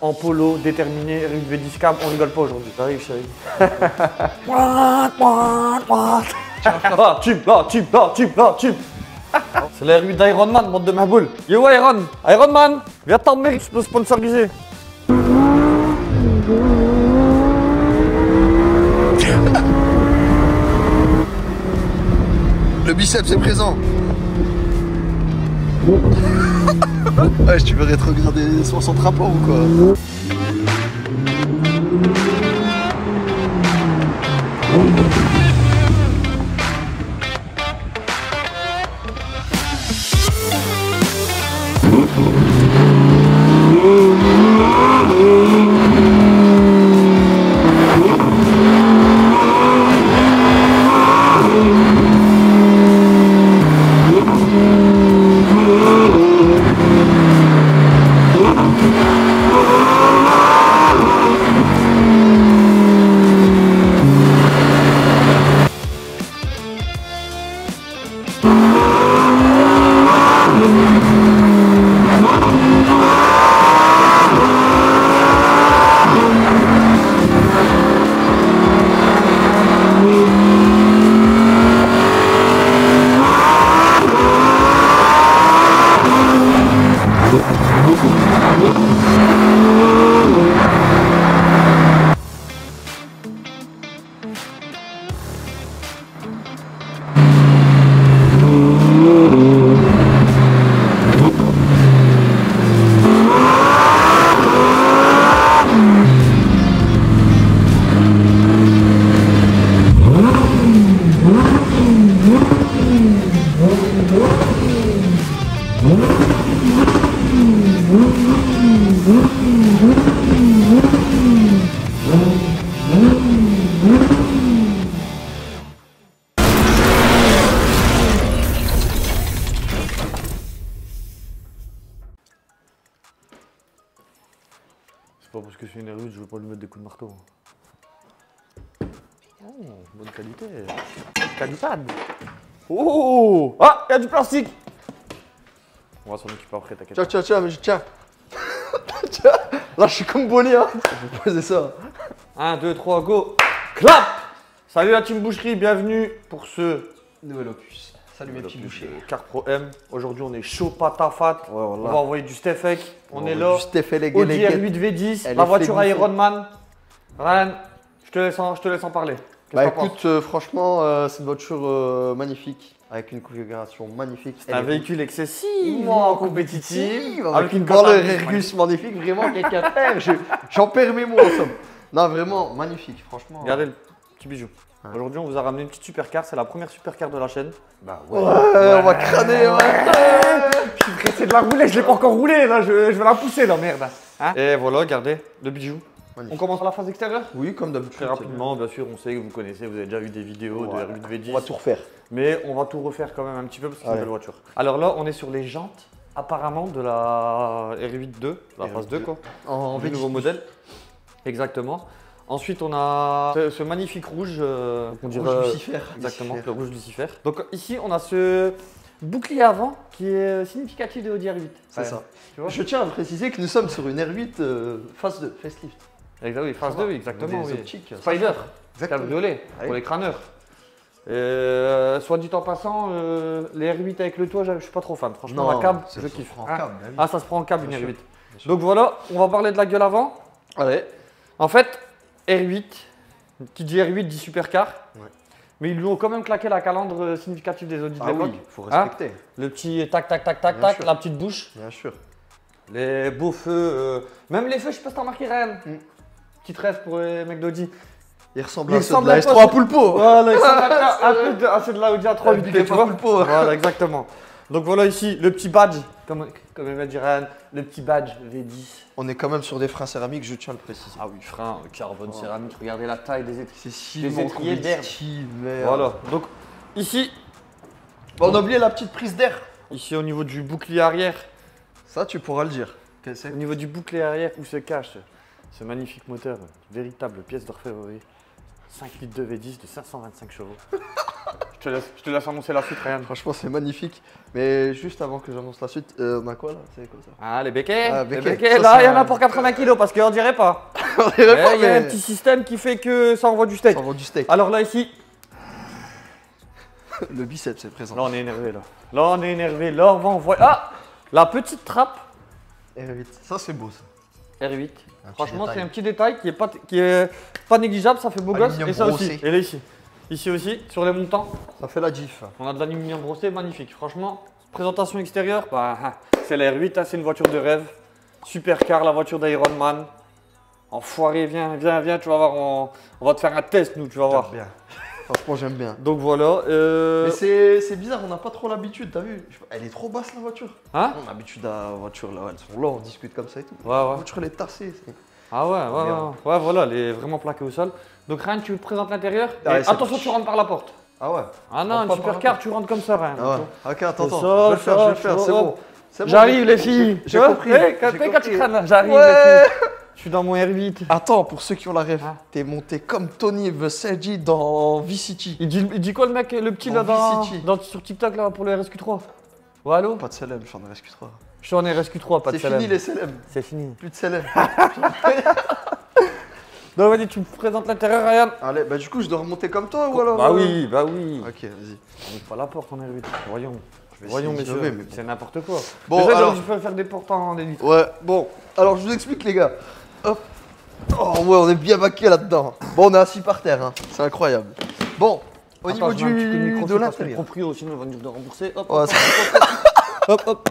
en polo, déterminé, R8 V10 cam, on rigole pas aujourd'hui. J'arrive, chérie. Ah, tube, là, tube, là, tube, là, tube. C'est la R8 d'Iron Man, monte de ma boule. Yo, Iron, Iron Man, viens t'emmerder, je peux sponsoriser. Le biceps est présent. Ouais, tu veux rétrograder sur son trapeau ou quoi qualité. Oh Ah, il y a du plastique On va s'en occuper après, t'inquiète. Tiens, tiens, tiens, mais je- tiens. tiens. Là, je suis comme Bonnie, hein. Je vais poser ça. 1, 2, 3, go Clap Salut la team boucherie, bienvenue pour ce Nouvel opus. Salut mes petits bouchers. Car Pro M. Aujourd'hui on est chaud patafat. Ouais. On va envoyer du Stefek. On, est là. du Steph les Audi gars, les R8 V10, Elle la voiture à fléguissée. Iron Man. Ryan, je te laisse en, je te laisse en parler. Bah écoute, euh, franchement, euh, c'est une voiture euh, magnifique. Avec une configuration magnifique. C'est un véhicule excessivement compétitif. Avec une risque Ergus magnifique, vraiment quelqu'un à faire. Je- J'en perds mes mots en somme. Non, vraiment magnifique, franchement. Regardez le petit bijou. Ouais. Aujourd'hui, on vous a ramené une petite supercar. C'est la première supercar de la chaîne. Bah ouais, on va crâner, ouais. Je suis pressé de la rouler. Je l'ai pas encore roulée. Là, je, je vais la pousser, la merde. Hein Et voilà, regardez le bijou. On commence par la phase extérieure? Oui, comme d'habitude. Très rapidement, bien sûr, on sait que vous connaissez, vous avez déjà vu des vidéos Voilà. de R8 V10. On va tout refaire. Mais on va tout refaire quand même un petit peu parce que c'est une belle voiture. Alors là, on est sur les jantes apparemment de la R8 2, la R8 phase 2 quoi. En V10. nouveau modèle. Exactement. Ensuite, on a ce, ce magnifique rouge, euh, on dirait Rouge Lucifer. exactement Lucifer. le rouge Lucifer. Donc ici, on a ce bouclier avant qui est significatif de Audi R8. C'est Ouais. ça. Tu vois? Je tiens à préciser que nous sommes sur une R8 euh, phase 2, facelift. Exact, oui, phase 2, oui, exactement. Des optiques. Spider, Exactement. cabriolet Ah pour les crâneurs. Euh, soit dit en passant, euh, les R8 avec le toit, je suis pas trop fan. Franchement, la cab, ça je kiffe. Hein cab, bah. Ah, ça se prend en cab une Bien sûr. R8. sûr. Donc voilà, on va parler de la gueule avant. Allez. En fait, R8, qui dit R8 dit supercar. Ouais. Mais ils lui ont quand même claqué la calandre euh, significative des Audi de Ah l'époque. oui, faut Hein respecter. Le petit tac tac tac tac Bien tac, sûr. la petite bouche, Bien sûr. les beaux feux, euh, même les feux, je sais pas si t'as remarqué Ryan. Mm. Petite rêve pour les mecs d'Audi. Il ressemble Il à ceux de ressemble la à S3 quoi, à Poulpo. Voilà, il ressemble à- peu de- à ceux de la Audi A3 Big 8T, up tu à vois. Poulpo. Voilà, exactement. Donc voilà ici le petit badge, comme, comme dire Ryan, le petit badge V10. On est quand même sur des freins céramiques, je tiens à le préciser. Ah oui, frein, carbone, Oh. céramique, regardez la taille des étriers. C'est si Les étriers d'air. Voilà. Voilà, donc ici, Bon, on a oublié la petite prise d'air. ici au niveau du bouclier arrière, Ça, tu pourras le dire. Au niveau du bouclier arrière où se cache ce, magnifique moteur, véritable pièce d'orfèvrerie, 5 litres de V10 de 525 chevaux. Je te laisse, je te laisse annoncer la suite, Ryan. Franchement, c'est magnifique. Mais juste avant que j'annonce la suite, euh, on a quoi là? C'est quoi ça? Ah, les béquets. Ah, les béquets. Ça, Là, il y en a pour 80 kilos parce qu'on dirait pas. On dirait pas, Eh, Il y a un petit système qui fait que ça envoie du steak. Ça vend du steak. Alors là, ici, Le biceps est présent. là, on est énervé. Là, là on est énervé. Là, on va envoyer. Ah La petite trappe R8. Ça, c'est beau ça. R8. Un Franchement, c'est un petit détail qui est pas, qui est pas négligeable. Ça fait beau gosse. Et ça aussi. Et là, ici. Ici aussi, sur les montants. Ça fait la gif. On a de l'aluminium brossé, magnifique. Franchement, présentation extérieure, bah, ah, c'est la R8, hein, c'est une voiture de rêve. Supercar, la voiture d'Iron Man. Enfoiré, viens, viens, viens, tu vas voir, on, on va te faire un test, nous, tu vas voir. Bien. Franchement, j'aime bien. Donc voilà. Euh... Mais c'est c'est bizarre, on n'a pas trop l'habitude, t'as vu? Elle est trop basse la voiture. Hein? On a l'habitude à la voiture là, elles sont là, on discute comme ça et tout. Ouais, La ouais. voiture elle est tassée. c'est- Ah ouais, ouais, ouais, ouais, voilà, elle est vraiment plaquée au sol. Donc Ryan, tu te présentes l'intérieur. Et c'est attention, tu rentres par la porte. Ah ouais Ah non, une supercar, la tu rentres comme ça, Ryan. Ah ouais Ok, attends, attends. je vais le faire, je vais le faire, c'est bon. J'arrive, les filles. J'ai compris. Eh, compris. crânes, j'arrive, Ouais. les filles. Je suis dans mon R8. Attends, pour ceux qui ont la rêve, Ah. t'es monté comme Tony Versace dans V-City. Il dit, il dit quoi le mec, le petit là dans, dans- sur TikTok là pour le RSQ3 Ouais, allô? Pas de célèbre, j'en ai rescue 3. Je suis en RSQ3, pas de C'est fini célèbre. les célèbres, C'est fini. plus de célèbres. Donc vas-y, tu me présentes l'intérieur, Ryan Allez, bah du coup, je dois remonter comme toi ou alors Bah euh, oui, bah oui. Ok, vas-y. On ouvre pas la porte en R8. Voyons. Je vais Voyons, messieurs. mais bon. C'est n'importe quoi. Bon, Déjà, alors- je peux faire des portes en élite. Ouais, bon, alors je vous explique les gars. Hop. Oh ouais, on est bien baqué là-dedans. Bon, on est assis par terre, hein. c'est incroyable. Bon, au Attends, niveau du... micro de l'intérieur. proprio, sinon nous rembourser. Hop, Ouais, hop, c'est- hop, hop.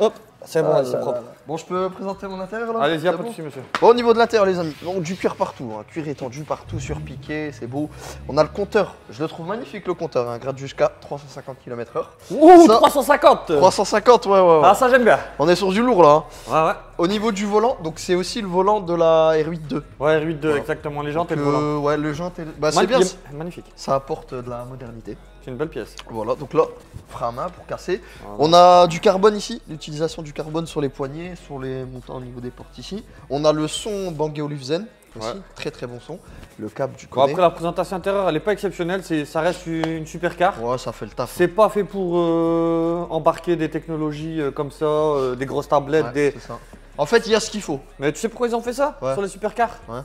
Hop, c'est bon, Ah c'est là propre. là là. Bon, je peux présenter mon intérieur là Allez-y, à pas bon de soucis, monsieur. Bon, au niveau de l'intérieur, les amis, donc du cuir partout, hein, cuir étendu partout, surpiqué, c'est beau. On a le compteur, je le trouve magnifique le compteur, un grade jusqu'à 350 km/h. Ouh, Ça- 350 350, ouais, ouais, ouais. Ah, ça j'aime bien. On est sur du lourd là. hein. Ouais, ouais. Au niveau du volant, donc c'est aussi le volant de la R8 2. Ouais, R8 2, Voilà. exactement. Les jantes et le volant. euh, ouais, le joint, et le- bah, c'est bien. Magnifique. Ça apporte de la modernité. C'est une belle pièce. Voilà, donc là, frein à main pour casser. Voilà. On a du carbone ici, l'utilisation du carbone sur les poignées, sur les montants au niveau des portes ici. On a le son Bang Olufsen aussi, Ouais. très très bon son. Le câble du Bon, connais. après, la présentation intérieure, elle est pas exceptionnelle. c'est- Ça reste une supercar. Ouais, ça fait le taf. C'est pas fait pour euh, embarquer des technologies euh, comme ça, euh, des grosses tablettes, Ouais, des. ça. En fait, il y a ce qu'il faut. Mais tu sais pourquoi ils ont fait ça Ouais. sur les supercars Ouais.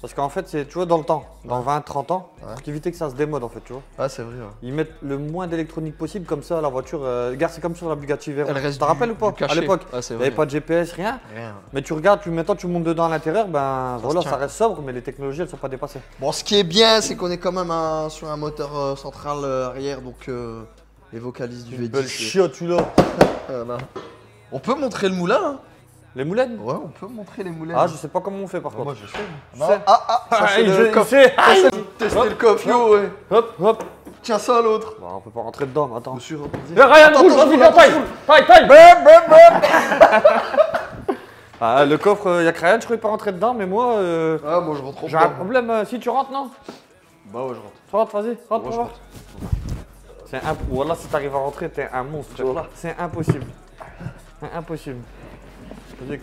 Parce qu'en fait, c'est, tu vois, dans le temps, dans 20, 30 ans, pour éviter que ça se démode, en fait, tu vois. Ouais, c'est vrai. ouais. Ils mettent le moins d'électronique possible, comme ça, la voiture. Euh, regarde, c'est comme sur la Bugatti Veyron. Elle reste Tu te du- rappelles ou pas. À l'époque, il n'y avait pas de GPS, rien. Rien. Mais tu regardes, tu, maintenant tu montes dedans à l'intérieur, ben voilà, tient. ça reste sobre, mais les technologies, elles sont pas dépassées. Bon, ce qui est bien, c'est qu'on est quand même un- sur un moteur euh, central euh, arrière, donc euh, les vocalises du V10. euh, chiotte, tu voilà. On peut montrer le moulin hein Les moulins? Ouais, on peut montrer les moulins. Ah, je sais pas comment on fait par Ah, contre. moi je sais. Non. Ah, ah, ça Ah, c'est le coffre. c'est tester le coffre, yo, ouais. Hop, hop. Tiens ça l'autre. Bon, on peut pas rentrer dedans, mais attends. Monsieur, Eh, Ryan, roule, vas-y, je viens, roule, taille attends, Taille, taille Ah, le coffre, il y a que Ryan, je croyais pas rentrer dedans, mais moi, euh, Ah, moi je rentre j'ai un problème. euh, si tu rentres, non? Bah ouais, je rentre. Tu rentres, vas-y, rentre, pour je voir. rentre. C'est imp... Voilà, si t'arrives à rentrer, t'es un monstre. C'est impossible. C'est impossible. Vas-y,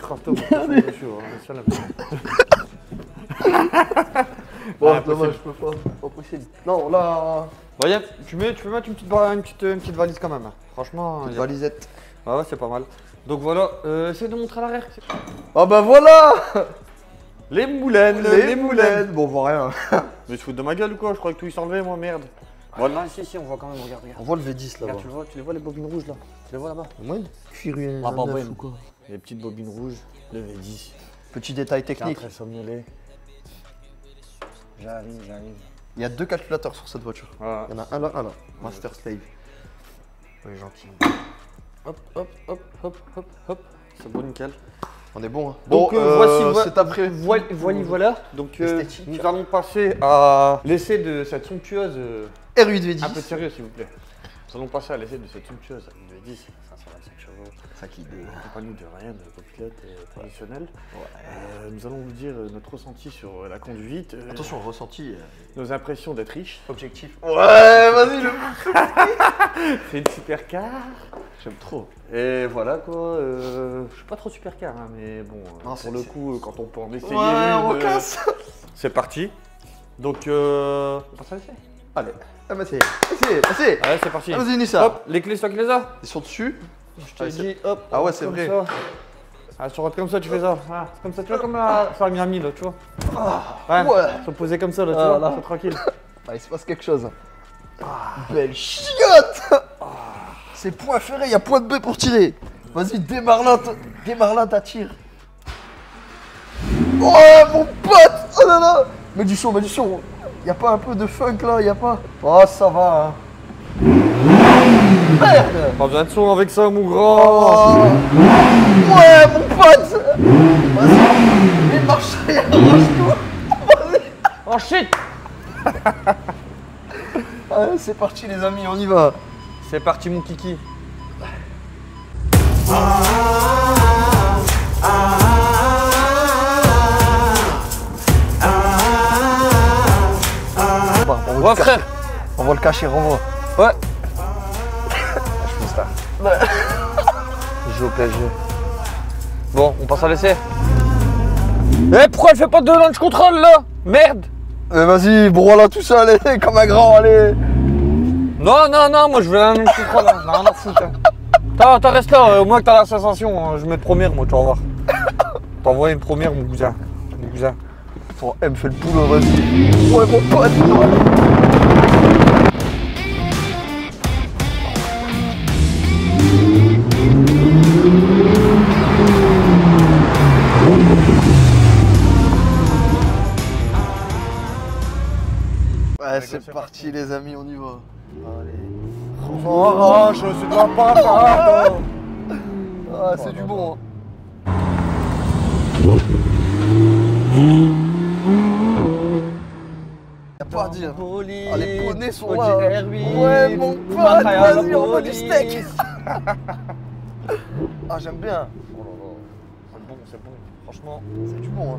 monsieur, hein. Bon, Ah, dommage, je peux pas. Pas possible. Non, là. Bon, Yann, tu, mets, tu peux mettre une petite, une petite, une petite valise quand même. hein. Franchement, Petite a- valisette. ouais, ouais, c'est pas mal. Donc voilà, euh, essaye de montrer à l'arrière. Ah bah voilà Les moulins, les, moulins. Bon, on voit rien. Mais tu te fous de ma gueule ou quoi? Je croyais que tout il s'enlevait, moi, merde. Non, si, si, on voit quand même, regarde, regarde. On voit le V10 là-bas. Regarde, tu le vois, tu les vois les bobines rouges là Tu les vois là-bas Moi, cuir Ah, bah, ouais. ou quoi Les petites bobines rouges, le V10. Petit détail technique. Très somnolé. J'arrive, j'arrive. Il y a deux calculateurs sur cette voiture. Voilà. Il y en a un là, un là. Master Slave. Oui, gentil. Hop, hop, hop, hop, hop, hop. C'est bon, nickel. On est bon, hein. Donc, bon, euh, voici, voi- c'est après. Voilà, voilà, voilà. Donc, euh, Esthétique. nous allons passer à l'essai de cette somptueuse. euh, R8 V10. un peu sérieux, s'il vous plaît. Nous allons passer à l'essai de cette somptueuse V10, 525 chevaux. Ça qui en compagnie de Ryan, de copilote euh, traditionnel. Euh, nous allons vous dire euh, notre ressenti sur euh, la conduite, euh, Attention, ressenti. euh, nos impressions d'être riche. Objectif. Ouais, vas-y, le. C'est une supercar. J'aime trop. Et voilà quoi. euh, je suis pas trop supercar, hein, mais bon, euh, Non, pour le coup, euh, quand on peut en essayer Ouais, une, on euh, casse. c'est parti. Donc, euh, on passe à l'essai Allez, ah bah c'est, c'est, c'est. Allez, c'est parti. Vas-y, Nissa. Hop, les clés, c'est toi qui les as Ils sont dessus. Je te Ah, dis, hop. Ah ouais, c'est vrai. ça. Ah, tu rentres comme ça, tu fais ça. Ah, c'est comme ça, tu vois, comme la la Miami, là, tu vois. Ouais. Ouais. Faut poser comme ça, là, tu Ah, vois. là. Tranquille. Ah, il se passe quelque chose. Belle chiotte C'est point ferré, il y a point de B pour tirer. Vas-y, démarre là, démarre là, t'attires. Oh mon pote Oh là là Mets du son, mets du son. Y a pas un peu de funk là, y a pas Oh ça va. Hein. Merde Pas besoin de son avec ça, mon grand. Oh Ouais mon pote Vas-y Il marche rien, arrache-toi Oh shit Allez, C'est parti les amis, on y va C'est parti, mon kiki. On, va Ouais, le cacher. frère. on va le cacher, renvoie. Ouais. Je suis une star. Je joue au PSG. Bon, on passe à l'essai. Eh, pourquoi elle fait pas de launch control, là? Merde Euh, Vas-y, broie-la tout ça, allez, comme un grand, allez Non, non, non, moi je veux un launch control. Non, rien à foutre. hein. T'as, t'as resté là, euh, au moins que t'as la sensation. hein. Je mets première, moi, tu vas voir. T'envoies une première, mon cousin. Mon cousin. Bon, M fait le boulot, vas-y. Ouais, mon pote c'est parti les amis, on y va. Allez. Oh, arrache, c'est de la patate Ah, c'est du bon. hein. Y'a pas à dire. Ah, les poneys sont là. Ouais, mon pote, vas-y, on veut du steak. Ah, j'aime bien. C'est bon, c'est bon. Franchement. C'est du bon. Hein.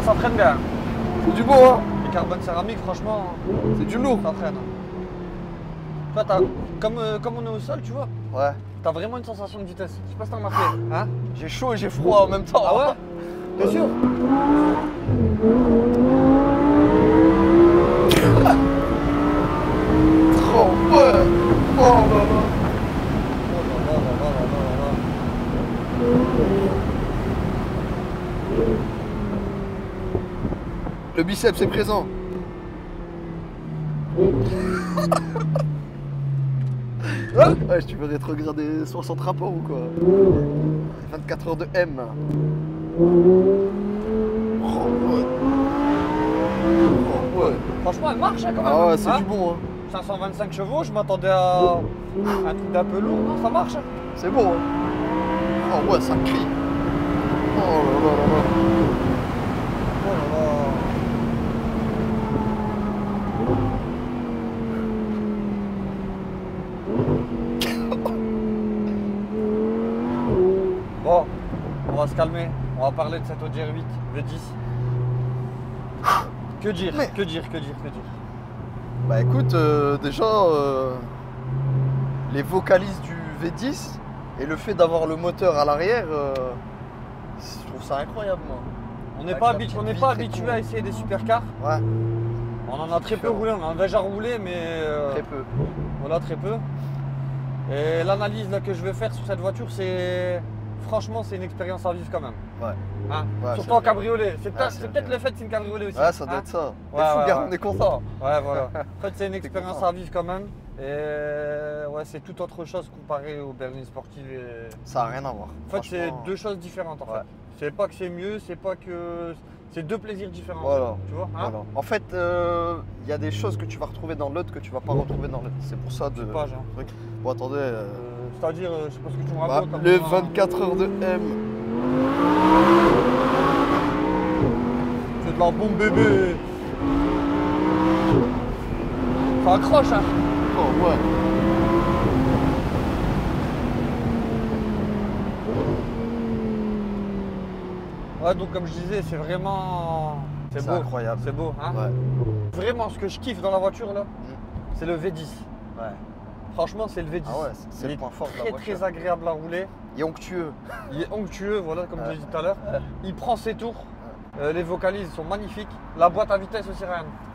Ah ça traîne bien C'est du bon, hein. Le carbone céramique franchement, C'est du lourd. ça traîne. Toi t'as, comme, euh, comme on est au sol tu vois, Ouais. t'as vraiment une sensation de vitesse. Je sais pas si t'as remarqué. Hein? J'ai chaud et j'ai froid en même temps. Ah ouais? T'es sûr? Trop ouais. Oh là. Le biceps est présent. Ah ouais, tu veux rétrograder 60 rapports ou quoi 24 heures de M. Oh ouais. Oh ouais. Franchement elle marche hein, quand même. Ah ouais, c'est Hein du bon. Hein. 525 chevaux, je m'attendais à un truc d'un peu lourd. Non, ça marche. hein. C'est bon. Hein. Oh ouais, ça crie. Oh là là là là. Oh là là. Bon, on va se calmer. On va parler de cette Audi R8 V10. Que dire, Mais- que dire, que dire, que dire. Bah écoute, euh, déjà, euh, les vocalises du V10 et le fait d'avoir le moteur à l'arrière, euh, je trouve ça incroyable moi. On n'est pas, habitu- on habitué à essayer des supercars. Ouais, On en a très peu roulé, on en a déjà roulé, mais euh, très peu. Voilà, très peu. Et l'analyse que je vais faire sur cette voiture, c'est. Franchement, c'est une expérience à vivre quand même. Ouais. Hein Ouais, Surtout en cabriolet. C'est peut-être le fait que c'est une cabriolet aussi. Ouais, ça doit hein être ça. Ouais, fou, gars, on est content. Ouais, voilà. En fait, c'est une expérience à vivre quand même. Et euh, ouais, c'est tout autre chose comparé aux berlines sportives. et- Ça a rien à voir. En fait, c'est deux choses différentes en fait. C'est pas que c'est mieux, c'est pas que. C'est deux plaisirs différents. Voilà. Tu vois hein voilà. En fait, euh, il y a des choses que tu vas retrouver dans l'autre que tu vas pas retrouver dans l'autre. C'est pour ça de. Pas, genre. truc. Bon, attendez. euh, Euh, C'est-à-dire, je sais pas ce que tu me bah, racontes. le comme- 24 heures de M. la bombe bébé. Ça accroche, hein. Oh, ouais. Ouais, donc comme je disais, c'est vraiment. C'est beau. incroyable. C'est beau, hein. Ouais. Vraiment, ce que je kiffe dans la voiture là, Mm. c'est le V10. Ouais. Franchement, c'est le V10. Ah ouais, c'est Il le est point fort de la très voiture. très agréable à rouler. Et onctueux. Il est onctueux, voilà, comme je l'ai dit tout à l'heure. Il prend ses tours. Euh, les vocalises sont magnifiques. La boîte à vitesse aussi.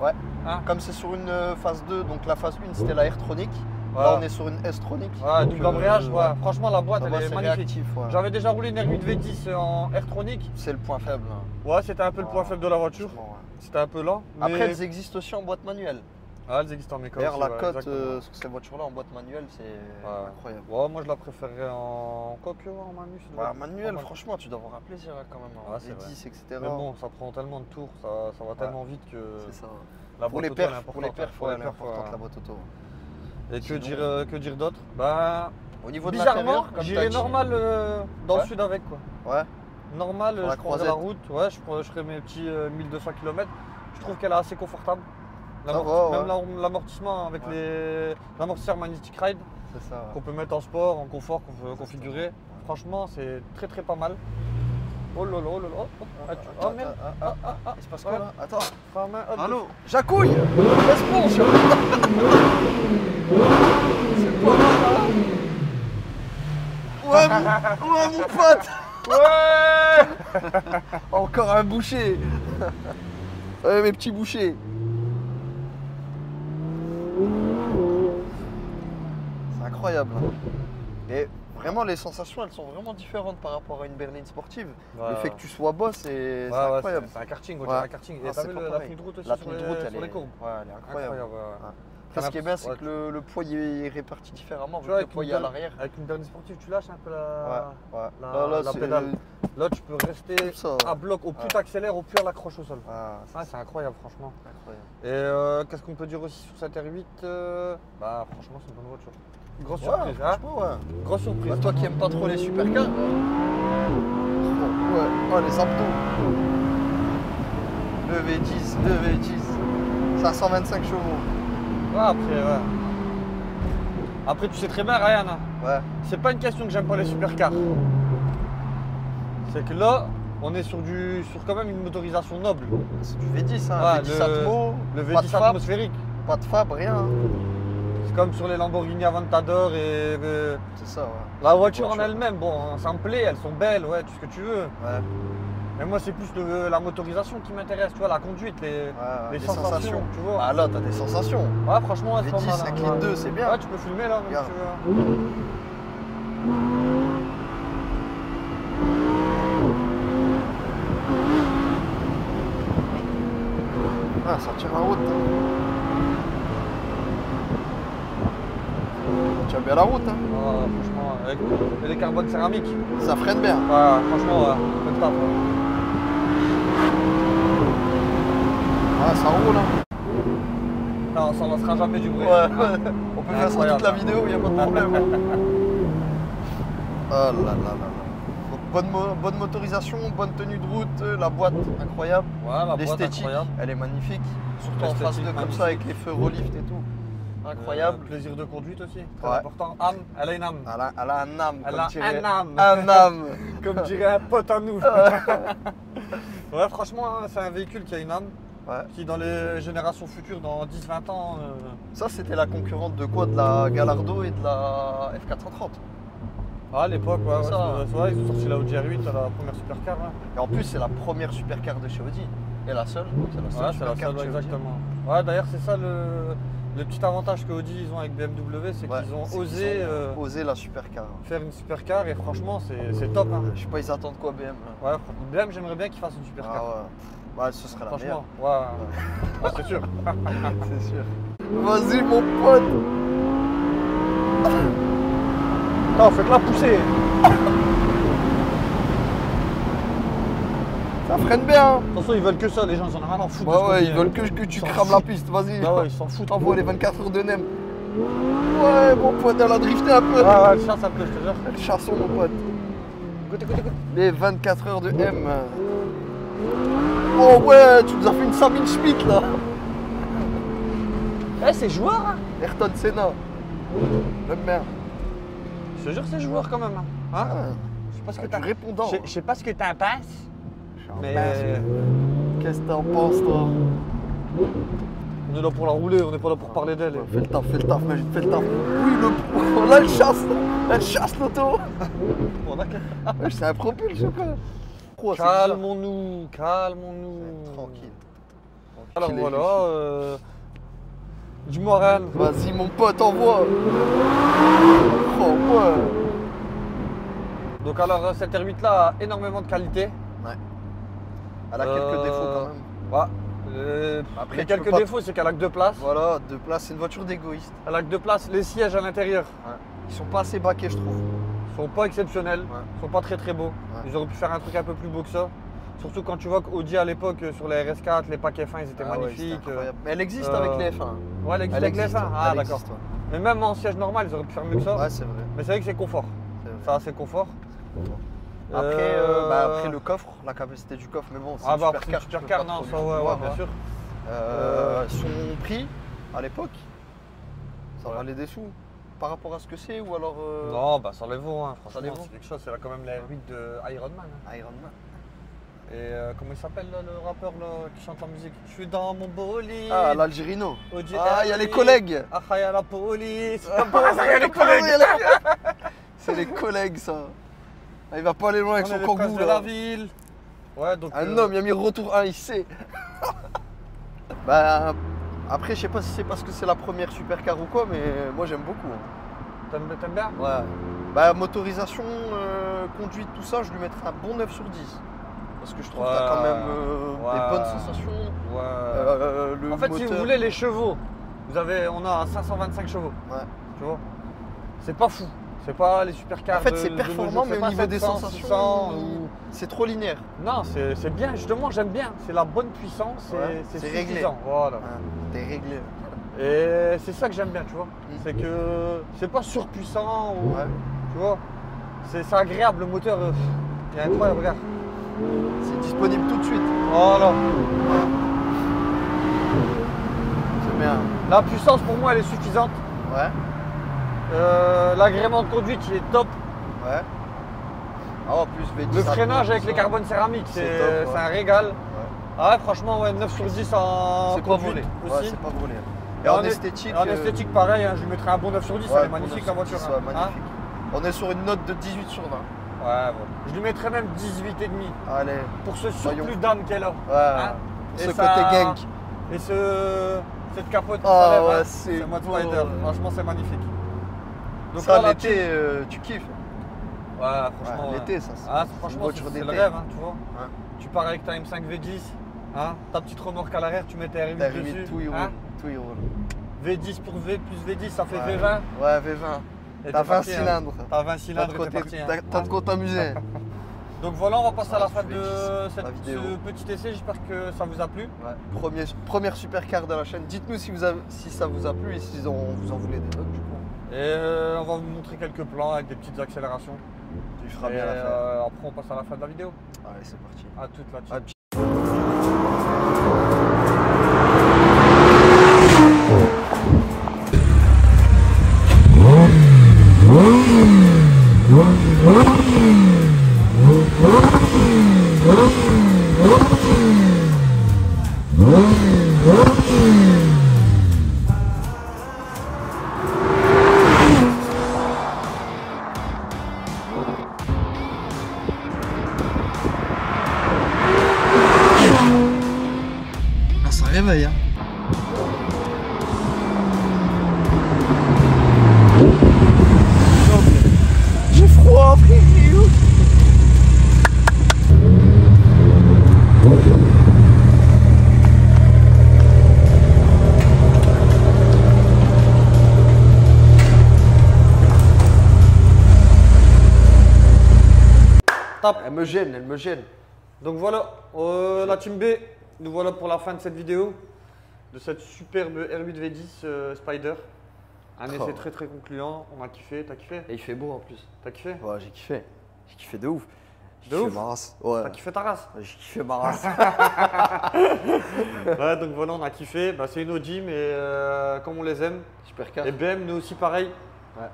Ouais. Hein Comme c'est sur une euh, phase 2, donc la phase 1 c'était la R-Tronic. Voilà. Là on est sur une S-Tronic. Ouais, double euh, embrayage, ouais. ouais. Franchement, la boîte, elle est c'est magnifique. J'avais déjà roulé une R8 V10 en Airtronic. C'est le point faible. hein. Ouais, c'était un peu le point faible de la voiture. C'était un peu lent. Après, elles existent aussi en boîte manuelle. Ah, elles existent en méca D'ailleurs, la cote euh, sur ces voitures-là en boîte manuelle, c'est Ouais. incroyable. Ouais, moi je la préférerais en coque en manu. Bah, manuel, franchement, tu dois avoir un plaisir hein, quand même. en Ouais, c'est V10, etc. Mais bon, ça prend tellement de tours, ça, ça va tellement vite que c'est ça. la Pour boîte les auto, elle perfs, pour les hein. perfs, Pour ouais, les elle est perfs, importante ouais. la boîte auto. Et que Sinon- dire, euh, que dire d'autre? Bah, Au niveau de bizarrement, l'intérieur, comme j'irais t'as dit- normal euh, dans Ouais. le sud avec quoi. Ouais. Normal, Sur euh, la je la croisette. route, ouais, je, prends- je ferais mes petits euh, 1200 km. Je trouve qu'elle est assez confortable. Ça L'amorti- va, ouais. Même l'am- l'amortissement avec les l'amortisseur Magnetic Ride C'est ça. qu'on peut mettre en sport, en confort, qu'on peut configurer. Franchement, c'est très très pas mal. Oh là là, oh là là, oh, oh, ah, oh, merde, ah, ah, ah, ah, Il se passe quoi là Attends. Allô Jacouille Laisse-moi C'est quoi là Ouais, mon, ouais, mon pote. Ouais. Encore un boucher. Ouais, mes petits bouchers. C'est incroyable. hein. Et vraiment, les sensations, elles sont vraiment différentes par rapport à une berline sportive. Ouais, le fait que tu sois bas, c'est Ouais, incroyable. c'est un karting, un karting. Ah, c'est le- la prise de route aussi La sur les, route, elle sur les est, courbes ouais, elle est incroyable. Ce qui est bien, c'est que le, le poids est réparti différemment. Tu vois, le avec poids une, à berline- l'arrière. avec une berline sportive, tu lâches un peu la, ouais. la- Là, là, la c'est- pédale. Là, tu peux rester ça, à bloc. Au plus Ouais. t'accélères, au plus elle accroche au sol. Ah, c'est incroyable, franchement. incroyable. Et euh, qu'est-ce qu'on peut dire aussi sur cette R8 euh, Bah, franchement, c'est une bonne voiture. Grosse Ouais, surprise, hein ouais. Grosse surprise. Bah, toi qui aimes pas trop les supercars. Ouais, oh les abdos. Le V10, le V10. 525 chevaux. Ouais, après, ouais. Après, tu sais très bien, Ryan, hein, Ouais. c'est pas une question que j'aime pas les supercars. C'est que là, on est sur, du, sur quand même une motorisation noble. C'est du V10, hein. Ouais, V10 le- Atmo, Le pas de V10 atmosphérique. pas de fab, rien. hein. C'est comme sur les Lamborghini Aventador et euh, C'est ça, ouais. la voiture en elle-même. Bon, ça me plaît, elles sont belles, ouais, tout ce que tu veux. Ouais, Mais moi, c'est plus le- la motorisation qui m'intéresse, tu vois, la conduite, les, ouais, les les sensations, sensations. tu vois. Ah là, t'as des sensations. Ouais, franchement, ouais, c'est pas V10, mal, 5 hein. litres 2, c'est bien. Ouais, tu peux filmer là, même si tu veux. Ah, ça tire la route. Tu as bien la route, hein. Franchement, avec et les carbones céramiques. Ça freine bien. Ouais, franchement, ouais, bonne taf. Ah, ça roule, hein. Non, ça lancera jamais du bruit. Ouais, ouais. On peut faire ça toute la vidéo, il n'y a pas de problème. Oh là là là bonne, mo- bonne motorisation, bonne tenue de route, euh, la boîte incroyable. Ouais, L'esthétique, elle est magnifique. Surtout en face 2 comme ça avec les feux relift et tout. Incroyable. Euh, plaisir de conduite aussi, très Ouais. important. Âme, elle a une âme. Elle, a, elle a un âme. Elle comme a dirait- un âme. Un âme. Comme dirait un pote à nous. ouais, franchement, hein, c'est un véhicule qui a une âme. Ouais. Qui, dans les générations futures, dans 10-20 ans. euh, Ça, c'était la concurrente de quoi? De la Gallardo et de la F430. Ah, à l'époque, ouais, ouais, Ça. ouais, ils ont sorti la Audi R8 à la première supercar. Ouais, Et en plus, c'est la première supercar de chez Audi. Et la seule. C'est la seule ouais c'est la seule, de chez Audi. exactement. Ouais, d'ailleurs, c'est ça le, le petit avantage que Audi ils ont avec BMW, c'est Ouais, qu'ils ont osé ont euh, osé la supercar. faire une supercar et franchement, c'est top. Hein. Je sais pas, ils attendent quoi BM là Ouais, BM, j'aimerais bien qu'ils fassent une supercar. Ah ouais. Bah, ce serait la meilleure. franchement, ouais, ouais, c'est sûr. C'est sûr. Vas-y, mon pote. Non, faites-la pousser. Ça freine bien. De toute façon, ils veulent que ça, les gens, ils en ont rien à foutre. Bah ouais, ils hein. veulent que, que tu crames la piste. Vas-y. Bah ouais, ils s'en foutent. T'envoies les 24 heures de NEM. Ouais, mon pote, elle a drifté un peu. Ouais, ouais, le chat, ça peut, je te jure. Elle chasson, mon pote. Écoute, écoute, écoute. Les 24 heures de M. Oh ouais, tu nous as fait une Sabine Schmidt là. Eh, c'est joueur, hein Ayrton Senna. Le merde. Je te jure, c'est joueur quand même. Hein Ah, Je sais pas ce que t'as t'as. répondant. Je sais pas ce que t'en passes, mais Mais qu'est-ce que t'en penses toi? On est là pour la rouler, on est pas là pour parler d'elle. Fais le taf, fais le taf, mais fais le taf. Oui, le... là elle chasse, elle chasse l'auto. On a qu'à- Ouais, C'est un propulse ou quoi Calmons-nous, calmons-nous. Tranquille. Alors voilà, les euh... Ren. Vas-y mon pote, envoie. Oh ouais. Donc alors euh, cette R8 là a énormément de qualité. Elle a quelques Euh, défauts quand même. Ouais. Euh, Après, les quelques défauts, c'est qu'elle a que deux places. Voilà, deux places, c'est une voiture d'égoïste. Elle a que deux places. Les sièges à l'intérieur Ils sont pas assez baqués, je trouve. sont pas exceptionnels, Ouais. sont pas très très beaux. Ils auraient pu faire un truc un peu plus beau que ça. Surtout quand tu vois qu'Audi à l'époque euh, sur les RS4, les paquets fins, ils étaient Ah magnifiques. euh. Mais elle existe euh, avec les F1. ouais, elle existe Elle avec les existe, fins. Ah elle d'accord. Mais même en siège normal, ils auraient pu faire mieux que ça. Ouais, c'est vrai. Mais c'est vrai que c'est confort. c'est c'est confort. Après, Euh, euh, bah, après le coffre, la capacité du coffre, mais bon, c'est Ah bah super non, ça, ouais, bien hein. sûr. Euh, son prix à l'époque, ça valait des sous par rapport à ce que c'est ou alors euh, Non, bah ça les vaut, hein. Ça les franchement, vaut. c'est quelque chose, c'est quand même la R8 de Iron Man. hein. Iron Man. Et euh, comment il s'appelle le rappeur là, qui chante la musique? Je suis dans mon bolide. Ah, l'Algérino. Ah, il y a les R8. collègues. Ah, il y a la police. Ah, il y a les collègues. C'est les collègues, ça. Ah, il va pas aller loin avec On est son les princes kangou de là. la ville. Ouais, donc. Un euh, homme, il a mis retour 1, il sait. bah, après, je sais pas si c'est parce que c'est la première supercar ou quoi, mais moi j'aime beaucoup. hein. T'aimes bien? Ouais. Bah, motorisation, euh, conduite, tout ça, je lui mettrais un bon 9 sur 10. Parce que je trouve que t'as quand Ouais. même euh, Ouais. des bonnes sensations. Ouais. Le en fait, si vous voulez les chevaux, vous avez, on a 525 chevaux. Ouais. Tu vois? C'est pas fou. C'est pas les supercars. En fait, c'est performant, mais au niveau des 700, sensations, 600 ou- c'est trop linéaire. Non, c'est bien, justement, j'aime bien. C'est la bonne puissance, c'est Ouais, c'est c'est réglé. suffisant. Voilà. Hein, T'es réglé. Et c'est ça que j'aime bien, tu vois. Mm. C'est que c'est pas surpuissant, ou, Ouais. tu vois. C'est c'est agréable, le moteur, euh, il est incroyable, regarde. C'est disponible tout de suite. Voilà. C'est bien. La puissance, pour moi, elle est suffisante. Ouais. Euh, L'agrément de conduite, il est top. Ouais. Ah, en plus, V10, Le freinage avec les carbones céramiques, C'est ouais. un régal. Ah ouais, franchement, ouais, 9 sur 10 en C'est pas conduite aussi. C'est pas volé. Et, Et en en est- esthétique. En euh, esthétique, pareil, hein, je lui mettrais un bon 9 sur 10, ouais, elle est magnifique la voiture. hein. On est sur une note de 18 sur 20. Hein ouais, bon. Je lui mettrais même 18,5 Allez. pour ce surplus d'âme qu'elle a. Ouais. Hein Et ce ça- côté gang. Et ce, cette capote Ah ouais, hein, c'est. Franchement, c'est magnifique. Donc ça, là, l'été, euh, tu kiffes. Ouais, franchement. Ouais. L'été, ça. c'est- Ah, franchement, c'est le rêve, hein, tu vois. Ouais. Tu pars avec ta M5 V10, hein, ta petite remorque à l'arrière, tu mets tes R8 T'as dessus. remis tout, il roule. hein. Tout, il roule. V10 pour V plus V10, ça fait Ouais. V20. Ouais, V20. et T'as t'es 20 parti, hein. cylindres. T'as 20 T'as cylindres hein. t'as- t'as de quoi t'amuser. Donc voilà, on va passer à la fin de cette- vidéo. ce petit essai. J'espère que ça vous a plu. Ouais. Premier, première supercar de la chaîne. Dites-nous si, vous avez- si ça vous a plu et si on vous en voulez des autres du coup. Et euh, on va vous montrer quelques plans avec des petites accélérations. Tu feras Et bien l'affaire. euh, après, on passe à la fin de la vidéo. Allez, c'est parti. À toute la gêne, elle me gêne. Donc voilà, euh, la team B, nous voilà pour la fin de cette vidéo. De cette superbe R8 V10 euh, Spider. Un essai Oh. très très concluant. On a kiffé, t'as kiffé? Et il fait beau en plus. T'as kiffé? Ouais, j'ai kiffé. J'ai kiffé de ouf. J'ai ouf. ma race. Ouais. T'as kiffé ta race? J'ai kiffé ma race. Ouais, donc voilà, on a kiffé. Bah, c'est une Audi, mais euh, comme on les aime. Super car. Et BM, nous aussi, pareil. Ouais.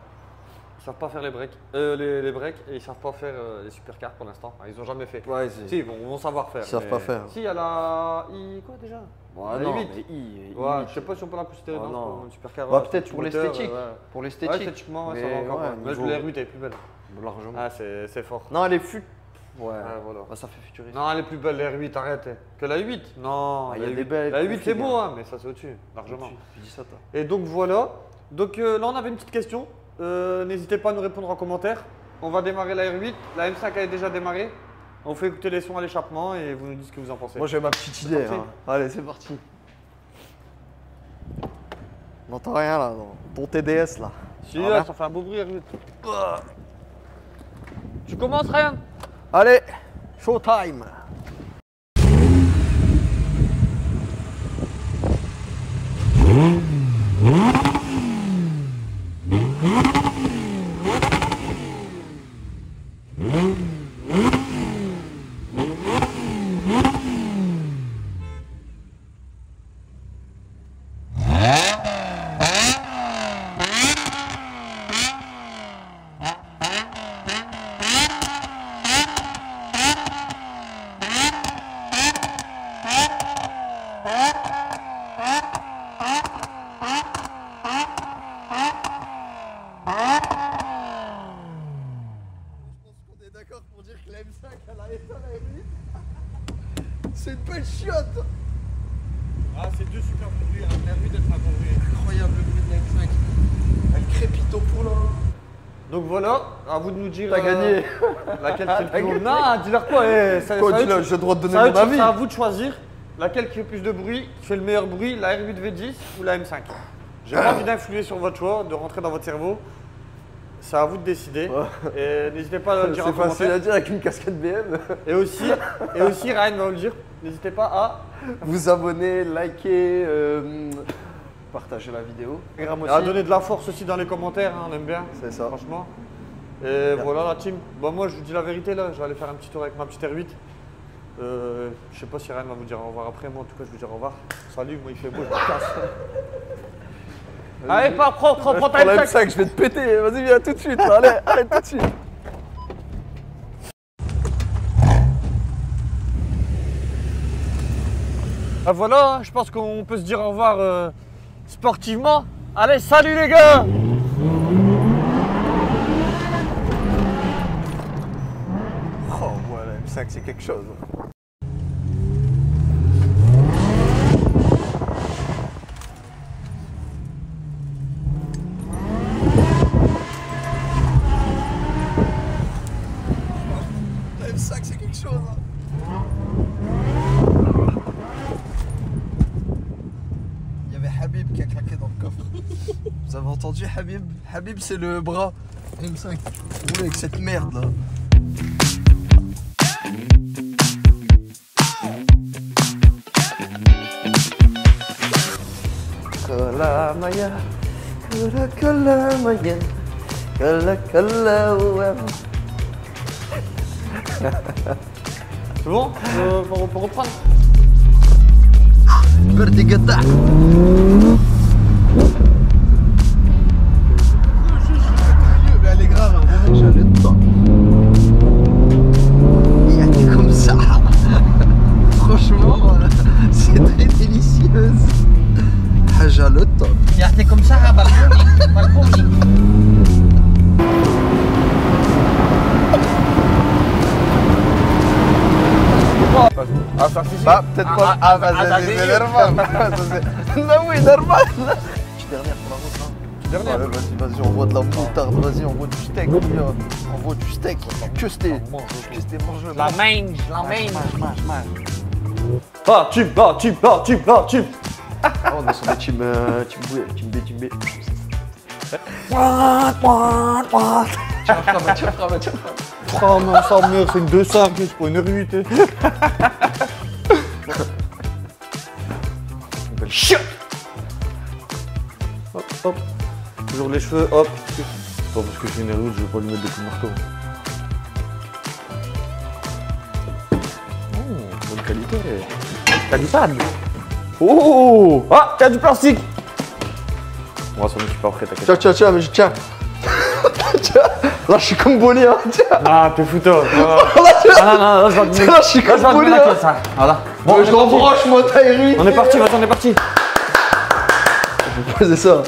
Ils savent pas faire les breaks, euh, les, les breaks et ils savent pas faire euh, les supercars pour l'instant. Ils ont jamais fait. Ouais. Si, ils vont, savoir faire. Ils savent mais- pas faire. Si, il y a la I quoi déjà? La non, I8. mais I, Ouais, je sais pas si on peut la considérer dans non. pour une supercar. Bah, ouais, peut-être pour l'esthétique. Pour Ouais, l'esthétique. esthétiquement, ouais, ça Mais va encore. ouais, niveau- la R8 elle est plus belle. Largement. Ah, c'est fort. Non, elle est fut. Ouais. Ouais, voilà. Bah, ça fait futuriste. Non, elle est plus belle, la R8, arrête. Que la 8 Non, Ah, il y la a des 8, belles La 8 c'est beau, hein. hein, mais ça c'est au-dessus, largement. Tu dis ça, toi. Et donc voilà. Donc là, on avait une petite question. Euh, N'hésitez pas à nous répondre en commentaire. On va démarrer la R8. La M5 elle est déjà démarrée. On fait écouter les sons à l'échappement et vous nous dites ce que vous en pensez. Moi, j'ai ma petite idée. hein. Allez, c'est parti. On n'entend rien là, dans ton TDS là. si, Ah, là, ça fait un beau bruit R8. Tu commences, Ryan Allez, showtime. Je d'accord pour dire que la M5 elle a éteint la R8. C'est une belle chiotte. Ah, c'est deux super bruits. La R8 elle fait un bon bruit. Incroyable le bruit de la M5. Elle crépite au poulain. Donc voilà, à vous de nous dire. T'as euh, gagné. Laquelle T'as c'est le plus gagné. haut. Non, dis-leur quoi eh, ça- Quoi, ça j'ai le droit de donner ça va mon avis. C'est à vous de choisir laquelle qui fait plus de bruit, qui fait le meilleur bruit, la R8 V10 ou la M5. J'ai pas envie d'influer sur votre choix, de rentrer dans votre cerveau. C'est à vous de décider. Et n'hésitez pas à le dire en C'est facile à dire avec une casquette BM. Et aussi, et aussi, Ryan va vous le dire. N'hésitez pas à. Vous abonner, liker, euh, partager la vidéo. Instagram à donner de la force aussi dans les commentaires, hein, on aime bien. C'est ça. Franchement. Et voilà la team. Bon, moi je vous dis la vérité là, je vais aller faire un petit tour avec ma petite R8. Euh, je sais pas si Ryan va vous dire au revoir après, moi en tout cas je vous dis au revoir. Salut, moi il fait beau, je me casse. Allez, pas, prends, prends, prends ta M5. M5, je vais te péter. Vas-y, viens tout de suite. Allez, allez, tout de suite. Ah, voilà, je pense qu'on peut se dire au revoir euh, sportivement. Allez, salut les gars Oh, la M5, c'est quelque chose. La M5, c'est quelque chose. hein. Il y avait Habib qui a claqué dans le coffre. Vous avez entendu Habib Habib, c'est le bras M5. Roulez avec cette merde là. Kalamaya, kala kalamaya, kala kalawam. C'est bon on peut reprendre Verdigata. Mais Haja le top. Comme ça, c'est Bah, peut-être pas. Ah, bah, ah, c'est- ah, normal. Non, oui, normal. Petite dernière pour la route, hein. Dernière. Vas-y, vas-y, envoie de la moutarde, vas-y, envoie du steak, viens. envoie du steak, que c'était, que c'était, mange-le. La mange, la mange. Ah, team, ah, team, ah, team, ah, team Ah, on est sur des teams, team, B, team B, team B. What, what, what? Tiens, frère, tiens, frère, tiens, frère. Oh, ça meurt, c'est une 2-5, c'est pour une rute. Hein. Chut Hop, hop. Toujours les cheveux, hop. Pas parce que c'est une route, je vais pas lui mettre des coups de marteau. Oh, bonne qualité. T'as du pad Oh Ah, t'as du plastique On va s'en occuper après, t'inquiète. Tiens, tiens, tiens, mais je- tiens. tiens. Là, je suis comme Bonnie, hein. Tiens. Ah, t'es foutu. Ah non, non, là, je vais te Tiens, là, je suis je comme vais Bonnie, hein. Voilà. Bon, je on est parti. rebranche mon taille On est parti, vas-y, on est parti. C'est ça.